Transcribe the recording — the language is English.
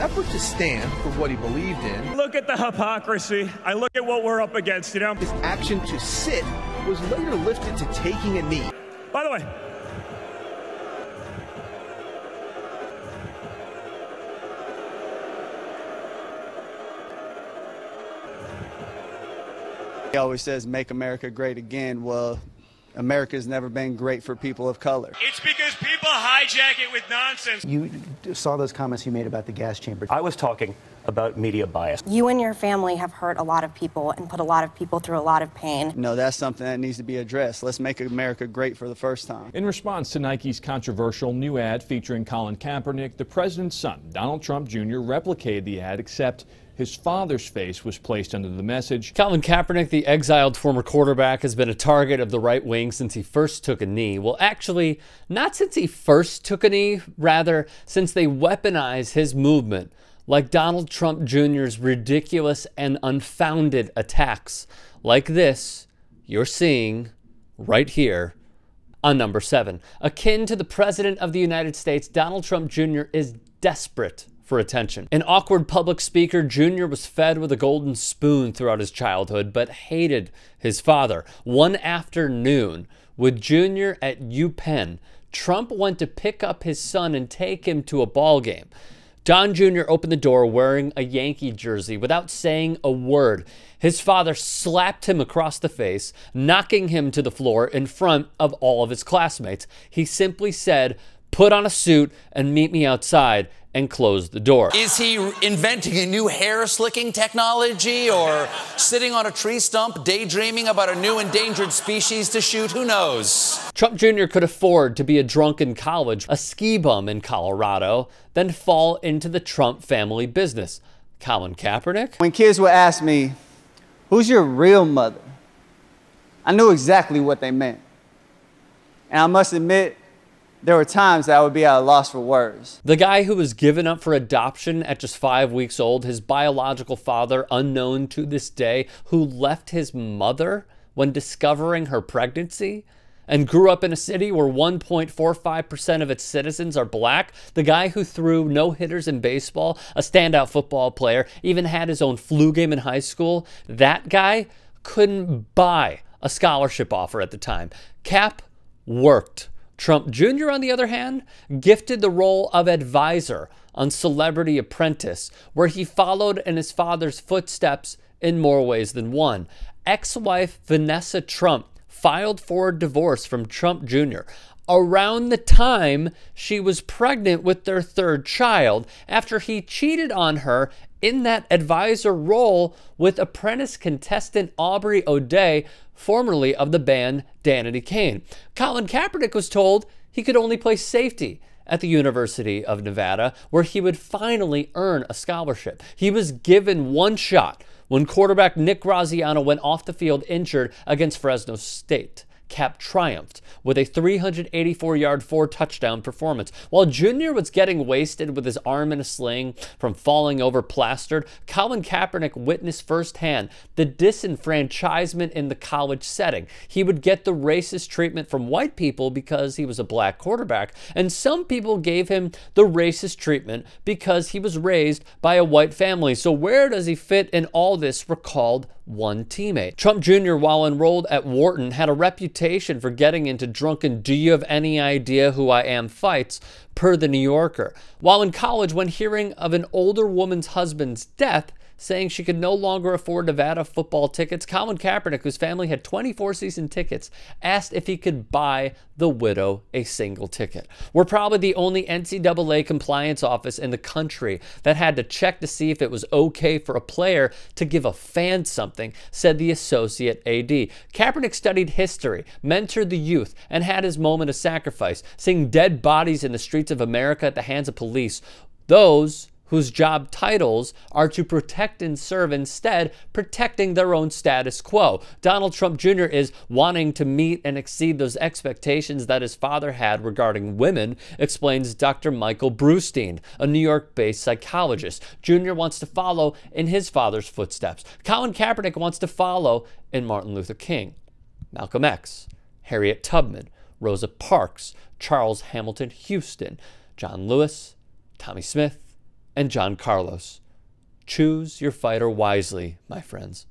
effort to stand for what he believed in. Look at the hypocrisy. I look at what we're up against, you know? His action to sit was later lifted to taking a knee. By the way, He always says, make America great again. Well, America's never been great for people of color. it's because people hijack it with nonsense. You saw those comments you made about the gas chamber. I was talking about media bias. You and your family have hurt a lot of people and put a lot of people through a lot of pain. No, that's something that needs to be addressed. Let's make America great for the first time. In response to Nike's controversial new ad featuring Colin Kaepernick, the president's son, Donald Trump Jr., replicated the ad, except his father's face was placed under the message. Colin Kaepernick, the exiled former quarterback, has been a target of the right wing since he first took a knee. Well, actually, not since he first took a knee, rather, since they weaponized his movement, like Donald Trump Jr.'s ridiculous and unfounded attacks, like this you're seeing right here on number seven. Akin to the President of the United States, Donald Trump Jr. is desperate for attention. An awkward public speaker, Jr. was fed with a golden spoon throughout his childhood, but hated his father. One afternoon, with Jr. at UPenn, Trump went to pick up his son and take him to a ball game. Don Jr. opened the door wearing a Yankee jersey without saying a word. His father slapped him across the face, knocking him to the floor in front of all of his classmates. He simply said, Put on a suit and meet me outside, and close the door. Is he inventing a new hair slicking technology or sitting on a tree stump daydreaming about a new endangered species to shoot? Who knows? Trump Jr. could afford to be a drunk in college, a ski bum in Colorado, then fall into the Trump family business. Colin Kaepernick? When kids would ask me, Who's your real mother? I knew exactly what they meant. And I must admit, there were times that I would be at a loss for words. The guy who was given up for adoption at just five weeks old, his biological father unknown to this day, who left his mother when discovering her pregnancy, and grew up in a city where 1.45% of its citizens are black, the guy who threw no hitters in baseball, a standout football player, even had his own flu game in high school, that guy couldn't buy a scholarship offer at the time. Kap worked. Trump Jr., on the other hand, gifted the role of advisor on Celebrity Apprentice, where he followed in his father's footsteps in more ways than one. Ex wife Vanessa Trump filed for a divorce from Trump Jr. around the time she was pregnant with their third child after he cheated on her in that advisor role with apprentice contestant Aubrey O'Day, formerly of the band Danity Kane. Colin Kaepernick was told he could only play safety at the University of Nevada, where he would finally earn a scholarship. He was given one shot when quarterback Nick Graziano went off the field injured against Fresno State. Kap triumphed with a 384 yard, four touchdown performance. While Jr. was getting wasted with his arm in a sling from falling over plastered, Colin Kaepernick witnessed firsthand the disenfranchisement in the college setting. He would get the racist treatment from white people because he was a black quarterback, and some people gave him the racist treatment because he was raised by a white family. So, where does he fit in all this? Recalled one teammate. Trump Jr., while enrolled at Wharton, had a reputation for getting into drunken, do you have any idea who I am fights, per the New Yorker. While in college, when hearing of an older woman's husband's death, saying she could no longer afford Nevada football tickets, Colin Kaepernick, whose family had 24 season tickets, asked if he could buy the widow a single ticket. We're probably the only NCAA compliance office in the country that had to check to see if it was okay for a player to give a fan something, said the associate AD. Kaepernick studied history, mentored the youth, and had his moment of sacrifice, seeing dead bodies in the streets of America at the hands of police. Those whose job titles are to protect and serve, instead protecting their own status quo. Donald Trump Jr. is wanting to meet and exceed those expectations that his father had regarding women, explains Dr. Michael Brustein, a New York based psychologist. Jr. wants to follow in his father's footsteps. Colin Kaepernick wants to follow in Martin Luther King, Malcolm X, Harriet Tubman, Rosa Parks, Charles Hamilton Houston, John Lewis, Tommie Smith, and John Carlos. Choose your fighter wisely, my friends.